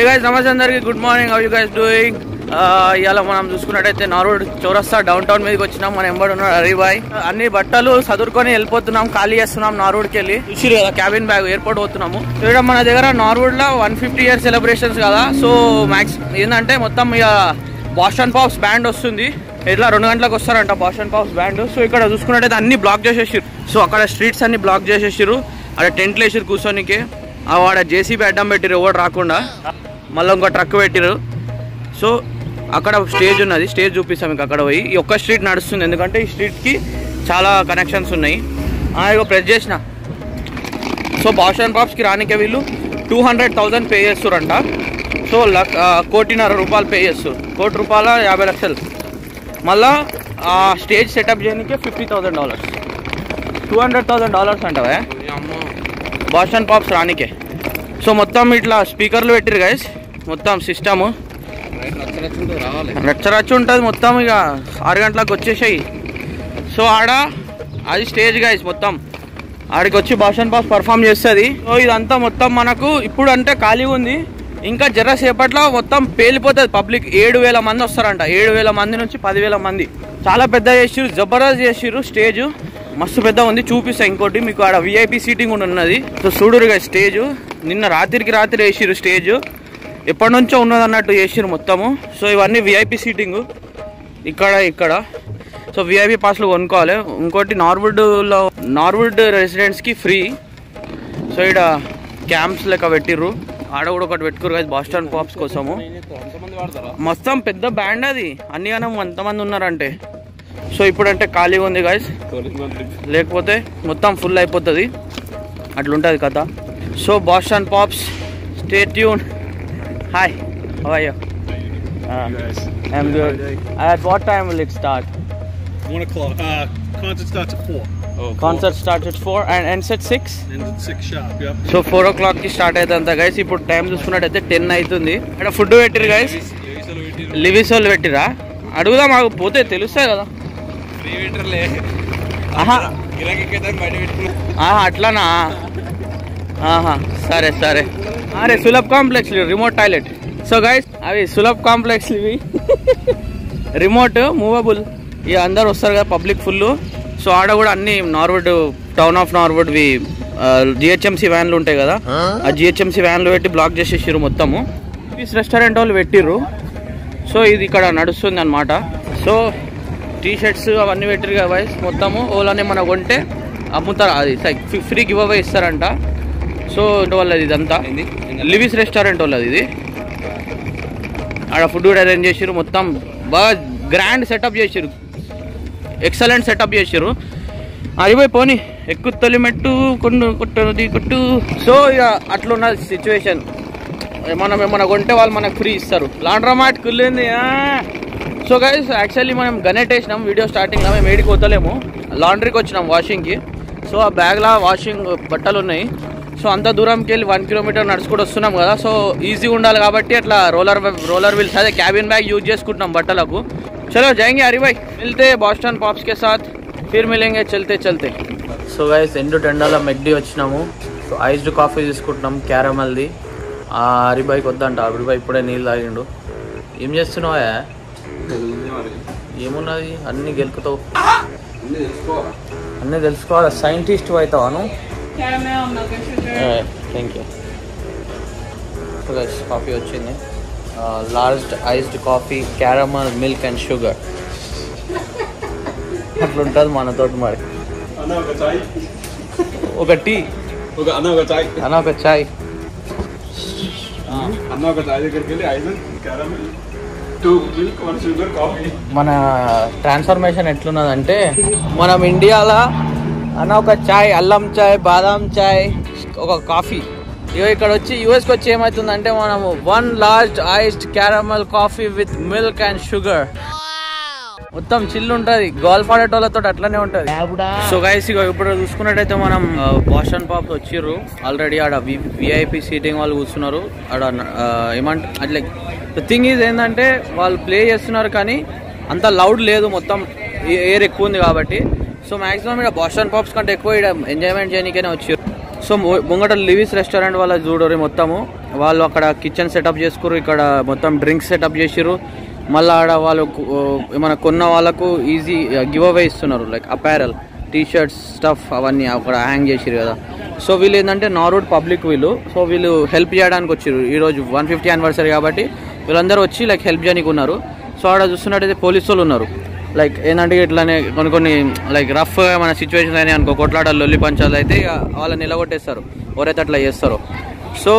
ఏ guys నమస్తే అందరికి. Good morning how you guys doing ఇవాళ మనం చూసుకున్నట్టయితే నారోడ్ చౌరస్తా డౌన్ టౌన్ మీదకి వచ్చినాం. మన ఎంబడి ఉన్నాడు హరిబాయ్ uh, అన్ని బట్టలు చదువుకొని వెళ్ళిపోతున్నాం. ఖాళీ చేస్తున్నాం నార్వుడ్కి వెళ్ళి. చూసిరు కదా క్యాబిన్ బ్యాగ్ ఎయిర్పోర్ట్ పోతున్నాము. ఇక్కడ మన దగ్గర నార్వుడ్లో వన్ ఫిఫ్టీ ఇయర్ సెలబ్రేషన్స్ కదా. సో మ్యాక్స్ ఏంటంటే మొత్తం ఇక బాస్టన్ పాప్స్ బ్యాండ్ వస్తుంది. ఇట్లా రెండు గంటలకు వస్తారంట బాస్టన్ పాప్స్ బ్యాండ్ సో ఇక్కడ చూసుకున్నట్టయితే అన్ని బ్లాక్ చేసేసారు సో అక్కడ స్ట్రీట్స్ అన్ని బ్లాక్ చేసేసారు అక్కడ టెంట్లు వేసారు కూర్చోనికి. ఆ వాడ జేసీబీ అడ్డం పెట్టిరు ఎవరు రాకుండా. మళ్ళీ ఇంకో ట్రక్ పెట్టిరు సో అక్కడ స్టేజ్ ఉన్నది. స్టేజ్ చూపిస్తాం మీకు అక్కడ పోయి. ఈ ఒక్క స్ట్రీట్ నడుస్తుంది. ఎందుకంటే ఈ స్ట్రీట్కి చాలా కనెక్షన్స్ ఉన్నాయి. ఇగో ప్రెస్ చేసిన. సో బాష్ అండ్ పాప్స్కి రానికే వీళ్ళు టూ హండ్రెడ్ థౌజండ్ పే చేస్తారంట సో లక్ కోటిన్నర రూపాయలు పే చేస్తారు కోటి రూపాయల యాభై లక్షలు. మళ్ళా ఆ స్టేజ్ సెటప్ చేయడానికే fifty thousand dollars two hundred thousand dollars అంటవే బాష్ అండ్ పాప్స్ రానికే. సో మొత్తం ఇట్లా స్పీకర్లు పెట్టిరు గైస్ మొత్తం సిస్టము. రావాలి. రచ్చ రచ్చ ఉంటుంది మొత్తం ఇక. ఆరు గంటలకు వచ్చేసాయి. సో ఆడ అది స్టేజ్ గైస్ మొత్తం. ఆడికి వచ్చి భాషన్ పాస్ పర్ఫామ్ చేస్తుంది. సో ఇదంతా మొత్తం మనకు ఇప్పుడు అంటే ఖాళీగా ఉంది. ఇంకా జర సేపట్లో మొత్తం పేలిపోతుంది పబ్లిక్ ఏడు వేల మంది వస్తారంట. ఏడు వేల మంది నుంచి పదివేల మంది. చాలా పెద్ద చేసిరు జబర్దస్త్ చేసిరు స్టేజ్. మస్తు పెద్ద ఉంది చూపిస్తా ఇంకోటి. మీకు ఆడ విఐపి సీటింగ్ కూడా ఉన్నది. సో చూడురుగా స్టేజ్. నిన్న రాత్రికి రాత్రి వేసిరు స్టేజ్. ఎప్పటి నుంచో ఉన్నది అన్నట్టు చేసిరు మొత్తము. సో ఇవన్నీ విఐపి సీటింగ్ ఇక్కడ ఇక్కడ. సో విఐపి పాస్లు కొనుక్కోవాలి. ఇంకోటి నార్వుడ్లో నార్వుడ్ రెసిడెంట్స్కి ఫ్రీ సో ఇక్కడ క్యాంప్స్ లెక్క పెట్టిర్రు. ఆడ కూడా ఒకటి పెట్టుకురు కదా బాస్టన్ పాప్స్ కోసము. మొత్తం పెద్ద బ్యాండ్ అది. అన్ని అనం ఎంతమంది ఉన్నారంటే. సో ఇప్పుడంటే ఖాళీగా ఉంది గాయస్ లేకపోతే మొత్తం ఫుల్ అయిపోతుంది. అట్లుంటుంది కథ. So Boston Pops stay tune hi how are you I'm good at what time will it start One o'clock. Uh, concert starts at four. Concert start at four and end set six Ends at six sharp. Yep. So four ఓ క్లాక్కి start అవుతుంది guys ఇప్పుడు time చూసుకున్నట్టయితే ten అవుతుంది ఇక్కడ food పెట్టిరు guys Levi's వాళ్ళు పెట్టిరా అడుగుదా మాకు పోతే తెలుస్తాయి కదా. ఫ్రీ పెట్టుకున్నా ఆహా అట్లానా? ఆహా సరే సరే. అరే Sulabh complex remote toilet so guys అవి సులభ్ కాంప్లెక్స్ ఇవి. రిమోట్ మూవబుల్ ఇక అందరు వస్తారు కదా పబ్లిక్ ఫుల్ సో ఆడ కూడా అన్ని నార్వర్డ్ టౌన్ ఆఫ్ నార్వర్డ్ వి జిహెచ్ఎంసీ వ్యాన్లు ఉంటాయి కదా. ఆ జిహెచ్ఎంసీ వ్యాన్లు పెట్టి బ్లాక్ చేసేసారు మొత్తము. పీస్ రెస్టారెంట్ వాళ్ళు పెట్టిర్రు. సో ఇది ఇక్కడ నడుస్తుంది అనమాట సో టీ షర్ట్స్ అవన్నీ పెట్టిరు కదా వైస్ మొత్తము. ఓలానే మన కొంటే అమ్ముతారు. అది ఫ్రీ గివ్ అవే ఇస్తారంట. సో వాళ్ళది ఇదంతా? లివిస్ రెస్టారెంట్ వాళ్ళది ఇది. ఆడ ఫుడ్ కూడా అరేంజ్ చేసిరు మొత్తం. బాగా గ్రాండ్ సెటప్ చేసిరు ఎక్సలెంట్ సెటప్ చేసిరు అయిపోయి పోని ఎక్కువ తొలి మెట్టు కొన్ను కొట్టది కొట్టు. సో ఇక అట్లున్నది సిచ్యువేషన్ మనం ఏమన్నా కొంటే వాళ్ళు మనకు ఫ్రీ ఇస్తారు. లాండ్రా మాట కుళ్ళింది సో గైస్ యాక్చువల్లీ మనం గనెట్ వేసినాం. వీడియో స్టార్టింగ్లో మేము ఏడికి పోతలేము. లాండ్రీకి వచ్చినాం వాషింగ్కి సో ఆ బ్యాగ్లో వాషింగ్ బట్టలు ఉన్నాయి. సో అంత దూరంకి వెళ్ళి వన్ కిలోమీటర్ నడుచుకుంటూ వస్తున్నాం కదా. సో ఈజీ ఉండాలి కాబట్టి అట్లా రోలర్ రోలర్ వీల్స్ అదే క్యాబిన్ బ్యాగ్ యూజ్ చేసుకుంటున్నాం బట్టలకు. చలో జాయింగే హరి భాయ్ మిల్తే బాస్టన్ పాప్స్ కే సాత్ ఫిర్ మిలేంగే చల్తే చల్తే. సో గైస్ ఎండు టెండాల మెగ్డీ వచ్చినాము. సో ఐస్డ్ కాఫీ తీసుకుంటున్నాం క్యారమల్ది. ఆ హరిబాయికి వద్దంట హరిబాయ్ ఇప్పుడే నీళ్ళు తాగిండు. ఏం చేస్తున్నావా ఏమున్నది? అన్ని గెలుకుతావు. అన్నీ తెలుసుకోవాలి? సైంటిస్ట్ అవుతావాను థ్యాంక్ యూ కాఫీ వచ్చింది. Large iced coffee caramel milk and sugar అట్లుంటుంది మనతోటి మరి. ఒక టీ. ఒక అన్న ఒక చాయ్. అన్న ఒక చాయ్. అన్న ఒక చాయ్ దగ్గరికి వెళ్ళి ఐదు caramel two milk one sugar coffee మన ట్రాన్స్ఫర్మేషన్ ఎట్లున్నదంటే మనం ఇండియాలో అన్న ఒక చాయ్ అల్లం చాయ్ బాదాం చాయ్ ఒక కాఫీ. ఇగో ఇక్కడ వచ్చి యూఎస్కి వచ్చి ఏమవుతుందంటే మనము one large iced caramel coffee with milk and sugar. మొత్తం చిల్లు ఉంటుంది. గోల్ఫ్ ఆడేటోళ్ళతో అట్లనే ఉంటుంది. సో గైస్ ఇక ఇప్పుడు చూసుకున్నట్టయితే మనం బాషన్ పాప్ వచ్చిర్రు. ఆల్రెడీ ఆడ విఐపి సీటింగ్ వాళ్ళు కూర్చున్నారు. ఆడ ఏమంట అట్లా ద థింగ్ ఈజ్ ఏంటంటే వాళ్ళు ప్లే చేస్తున్నారు కానీ అంత లౌడ్ లేదు. మొత్తం ఎయిర్ ఎక్కువ ఉంది కాబట్టి. సో మాక్సిమం ఇక్కడ బాస్టన్ పాప్స్ కంటే ఎక్కువ ఇక్కడ ఎంజాయ్మెంట్ చేయడానికైనా వచ్చారు సో ముంగట లివిస్ రెస్టారెంట్ వాళ్ళ చూడరు మొత్తము. వాళ్ళు అక్కడ కిచెన్ సెటప్ చేసుకురు ఇక్కడ మొత్తం డ్రింక్స్ సెటప్ చేసిరు మళ్ళీ ఆడ వాళ్ళు ఏమైనా కొన్న వాళ్ళకు ఈజీ గివ్ అవే ఇస్తున్నారు లైక్ అపారల్ టీషర్ట్స్ స్టఫ్ అవన్నీ అక్కడ హ్యాంగ్ చేసిరు కదా. సో వీళ్ళు ఏంటంటే నారోడ్ పబ్లిక్ వీళ్ళు. సో వీళ్ళు హెల్ప్ చేయడానికి వచ్చారు ఈరోజు వన్ ఫిఫ్టీ యానివర్సరీ కాబట్టి వీళ్ళందరూ వచ్చి లైక్ హెల్ప్ చేయడానికి ఉన్నారు. సో ఆడ చూస్తున్నట్టయితే పోలీసు వాళ్ళు ఉన్నారు. లైక్ ఏంటంటే ఇట్లానే కొన్ని కొన్ని లైక్ రఫ్గా మన సిచ్యువేషన్ అయినాయి అనుకో కొట్లాట లొల్లి పంచాలు అయితే ఇక వాళ్ళని నిలగొట్టేస్తారు ఎవరైతే అట్లా చేస్తారో సో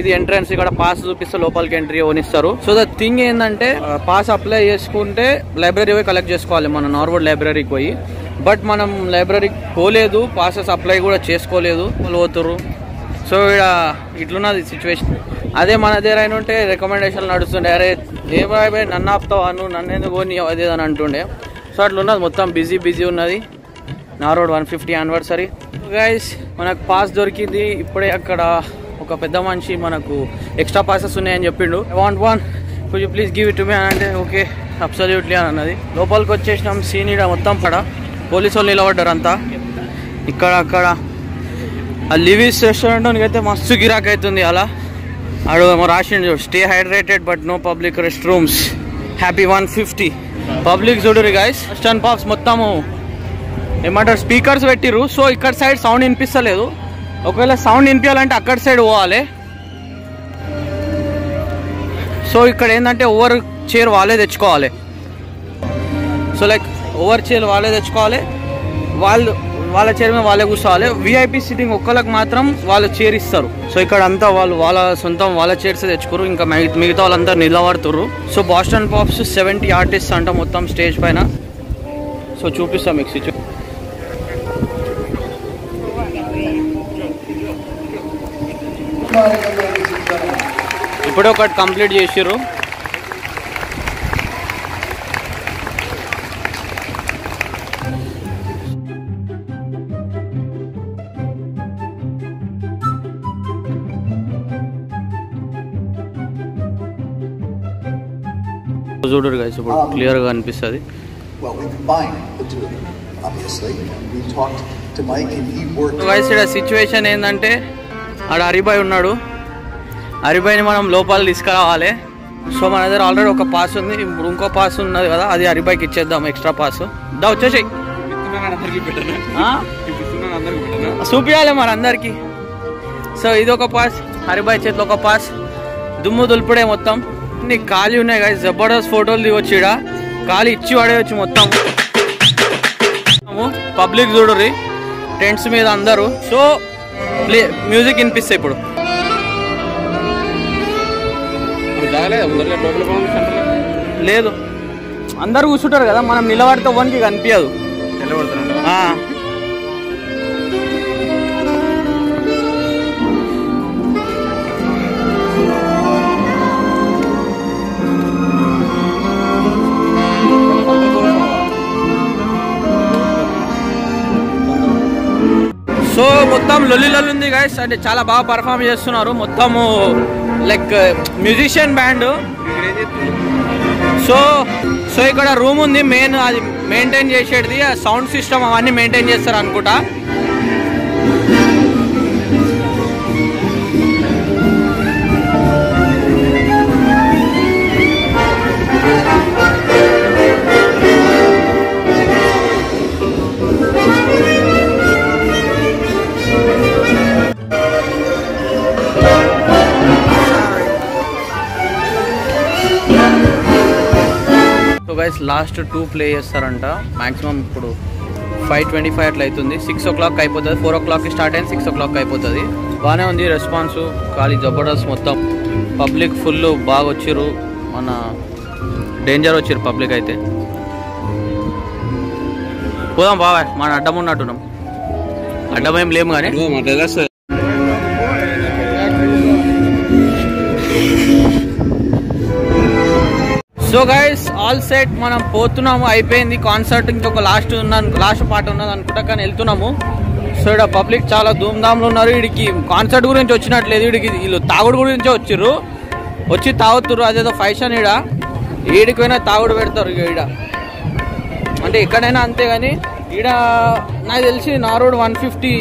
ఇది ఎంట్రన్స్ ఇక్కడ పాస్ చూపిస్తే లోపలికి ఎంట్రీ ఓనిస్తారు సో ద థింగ్ ఏంటంటే పాస్ అప్లై చేసుకుంటే లైబ్రరీ పోయి కలెక్ట్ చేసుకోవాలి మన నార్వర్డ్ లైబ్రరీకి పోయి. బట్ మనం లైబ్రరీకి పోలేదు పాసెస్ అప్లై కూడా చేసుకోలేదు వాళ్ళు పోతుర్రు. సో ఇక్కడ ఇట్లున్నది సిచ్యువేషన్ అదే మన దగ్గర అయిన ఉంటే రికమెండేషన్ నడుస్తుండే. అరే ఏ బాయ్ నన్ను ఆపుతావా? నువ్వు నన్ను ఎందుకు పోనీ? అదే అని అంటుండే. సో అట్లున్నది మొత్తం బిజీ బిజీ ఉన్నది. Norwood one fifty anniversary guys మనకు పాస్ దొరికింది. ఇప్పుడే అక్కడ ఒక పెద్ద మనిషి మనకు ఎక్స్ట్రా పాసెస్ ఉన్నాయని చెప్పిండు. వాంట్ వన్ కొంచెం ప్లీజ్ గివ్ ఇట్ మీ అని అంటే ఓకే అబ్సల్యూట్లీ అని అన్నది. లోపలికి వచ్చేసినాం. సీన్ మొత్తం పడ. పోలీసు వాళ్ళు నిలబడ్డారు అంతా. ఇక్కడ అక్కడ. ఆ లివీస్ రెస్టారెంట్ అయితే మస్తు గిరాక్ అవుతుంది అలా. ఆడు ఏమో రాసిండు stay hydrated but no public restrooms happy one fifty public చూడరు గైస్ వెస్టర్న్ పాప్స్ మొత్తము ఏమంటారు స్పీకర్స్ పెట్టిర్రు. సో ఇక్కడ సైడ్ సౌండ్ వినిపిస్తలేదు. ఒకవేళ సౌండ్ వినిపించాలంటే అక్కడ సైడ్ పోవాలి. సో ఇక్కడ ఏంటంటే ఓవర్ చైర్ వాళ్ళే తెచ్చుకోవాలి. సో లైక్ ఓవర్ చైర్ వాళ్ళే తెచ్చుకోవాలి. వాళ్ళు వాళ్ళ చైర్ మీద వాళ్ళే కూర్చోవాలి. విఐపి సిట్టింగ్ ఒక్కళ్ళకి మాత్రం వాళ్ళు చైర్ ఇస్తారు. సో ఇక్కడ అంతా వాళ్ళు వాళ్ళ సొంతం వాళ్ళ చైర్స్ తెచ్చుకోరు. ఇంకా మిగతా వాళ్ళంతా నిలబడుతుర్రు. So Boston Pops seventy artist అంట మొత్తం స్టేజ్ పైన. సో చూపిస్తాం మీకు సిచ్యు ఇప్పుడే ఒకటి కంప్లీట్ చేసిర్రు. To Mike and he worked. వయసు ఇక్కడ సిచ్యువేషన్ ఏంటంటే ఆడ హరిబాయ్ ఉన్నాడు. హరిబాయ్ని మనం లోపల తీసుకురావాలి. సో మన దగ్గర ఆల్రెడీ ఒక పాస్ ఉంది. ఇప్పుడు ఇంకో పాస్ ఉన్నది కదా అది హరిబాయ్కి ఇచ్చేద్దాం ఎక్స్ట్రా పాస్ దా వచ్చేసాయి. చూపించాలి మరి అందరికి. సో ఇది ఒక పాస్ హరిబాయ్ చేతిలో ఒక పాస్ దుమ్ము దులుపుడే మొత్తం. నీకు ఖాళీ ఉన్నాయి కదా జబర్దస్త్ ఫోటోలు దిగొచ్చు ఈడ. ఖాళీ ఇచ్చి పడేయచ్చు మొత్తం. పబ్లిక్ చూడరి టెంట్స్ మీద అందరూ. సో ప్లే మ్యూజిక్ వినిపిస్తాయి ఇప్పుడు. లేదు. అందరు కూర్చుంటారు కదా మనం నిలబడితే వన్కి కనిపించదు మొత్తం ఉంది గైస్ అంటే చాలా బాగా పర్ఫామ్ చేస్తున్నారు. మొత్తము like musician band so so ఇక్కడ రూమ్ ఉంది. మెయిన్ అది మెయింటైన్ చేసేది సౌండ్ సిస్టమ్ అవన్నీ మెయింటైన్ చేస్తారు అనుకుంటా. సో లాస్ట్ టూ ప్లే చేస్తారంట మాక్సిమం ఇప్పుడు ఫైవ్ ట్వంటీ ఫైవ్ అట్లా అవుతుంది. సిక్స్ ఓ క్లాక్ అయిపోతుంది. ఫోర్ ఓ క్లాక్కి స్టార్ట్ అయింది. సిక్స్ ఓ క్లాక్ అయిపోతుంది. బాగానే ఉంది రెస్పాన్స్ ఖాళీ జబర్దస్త్ మొత్తం. పబ్లిక్ ఫుల్ బాగా వచ్చిర్రు. మన డేంజర్ వచ్చిర్రు పబ్లిక్ అయితే. పోదాం బాబాయ్. మన అడ్డం ఉన్నట్టున్నాం. అడ్డం ఏం లేము కానీ. సో గైస్ ఆల్ సెట్ మనం పోతున్నాము. అయిపోయింది. కాన్సర్ట్ ఇంకొక లాస్ట్ ఉన్న లాస్ట్ పాట ఉన్నది అనుకుంటా కానీ వెళ్తున్నాము. సో ఇక్కడ పబ్లిక్ చాలా ధూమ్ధామ్లు ఉన్నారు. వీడికి కాన్సర్ట్ గురించి వచ్చినట్లేదు. వీడికి వీళ్ళు తాగుడు గురించే వచ్చిర్రు. వచ్చి తాగుతుర్రు. అదేదో ఫైషన్ ఈడ. ఈడికైనా పోయినా తాగుడు పెడతారు ఇక ఈడ. అంటే ఎక్కడైనా అంతే కానీ ఈడ నాకు తెలిసి నారోడ్ వన్ ఫిఫ్టీ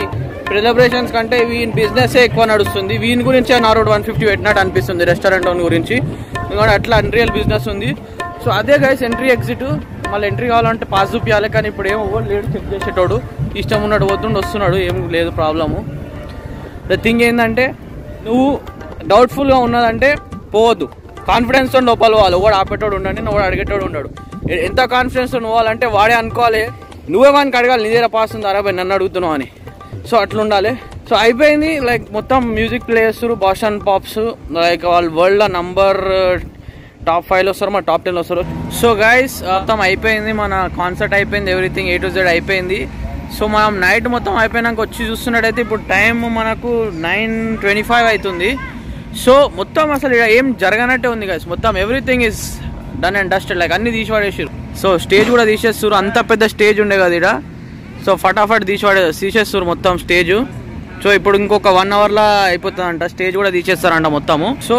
సెలబ్రేషన్స్ కంటే వీని బిజినెస్ ఎక్కువ నడుస్తుంది. వీని గురించే నారోడ్ వన్ ఫిఫ్టీ పెట్టినట్టు అనిపిస్తుంది రెస్టారెంట్ గురించి. ఎందుకంటే అట్లా అన్రియల్ బిజినెస్ ఉంది. సో అదే గైస్ ఎంట్రీ ఎగ్జిట్ మళ్ళీ ఎంట్రీ కావాలంటే పాస్ చూపించాలి కానీ ఇప్పుడు ఏం లేడు చెక్ చేసేటోడు. ఇష్టం ఉన్నాడు పోతుండు వస్తున్నాడు ఏం లేదు ప్రాబ్లము ద థింగ్ ఏంటంటే నువ్వు డౌట్ఫుల్గా ఉన్నదంటే పోవద్దు. కాన్ఫిడెన్స్తో లోపల పోవాలి. ఒకడు ఆపేటోడు ఉండండి నువ్వు అడిగేటోడు ఉన్నాడు ఎంత కాన్ఫిడెన్స్తో పోవాలంటే వాడే అనుకోవాలి. నువ్వే వానికి అడగాలి నీ దగ్గర పాస్ ఉంది? అరే నన్ను అడుగుతున్నావు అని. సో అట్లా ఉండాలి సో అయిపోయింది. లైక్ మొత్తం మ్యూజిక్ ప్లే చేస్తారు బాషన్ పాప్స్ లైక్ వాళ్ళు వరల్డ్ నంబర్ టాప్ ఫైవ్లో వస్తారు మన టాప్ టెన్లో వస్తారు. సో గైస్ uh, మొత్తం అయిపోయింది. మన కాన్సర్ట్ అయిపోయింది ఎవ్రీథింగ్ ఏ టు జెడ్ అయిపోయింది. సో మనం నైట్ మొత్తం అయిపోయినాక వచ్చి చూస్తున్నట్టయితే ఇప్పుడు టైం మనకు నైన్ ట్వంటీ ఫైవ్ అవుతుంది సో మొత్తం అసలు ఈడ ఏం జరగనట్టే ఉంది గైస్ మొత్తం everything is done and dusted like అన్ని తీసి పడేసారు సో స్టేజ్ కూడా తీసేస్తారు అంత పెద్ద స్టేజ్ ఉండే కదా ఇక్కడ సో ఫటాఫట్ తీసి పడే తీసేస్తారు మొత్తం స్టేజ్ సో ఇప్పుడు ఇంకొక వన్ అవర్లో అయిపోతుందంట. స్టేజ్ కూడా తీసేస్తారంట మొత్తము. సో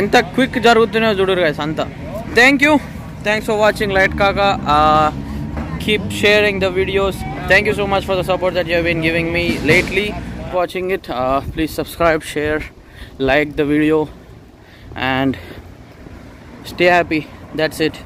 ఎంత క్విక్ జరుగుతున్నాయో చూడరు గైస్ అంతా. Thank you thanks for watching light కాక keep sharing the videos thank you so much for the support that you hen giving me lately watching it please subscribe share like the video and stay happy that's it